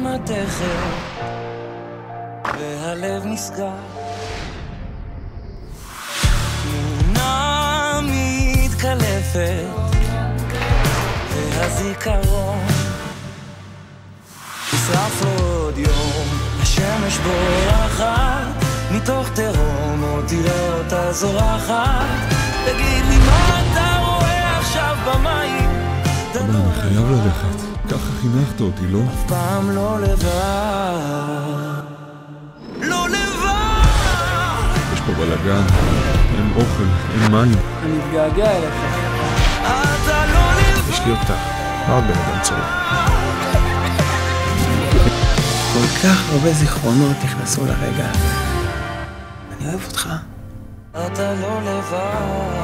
מתהפכת והלב נסגר. תמונה מתקלפת והזיכרון נשרף עוד יום, השמש בורחת מתוך תהום עוד תראה אותה זורחת. תגיד לי מה אבא, אני חייב ללכת. ככה חינכת אותי, לא? אף פעם לא לבד לא לבד יש פה בלאגן, אין אוכל, אין מים. אני מתגעגע אליך. אתה לא לבד יש לי אותך, לא עוד בן אדם צעיר. כל כך הרבה זיכרונות נכנסו לרגע הזה. אני אוהב אותך. אתה לא לבד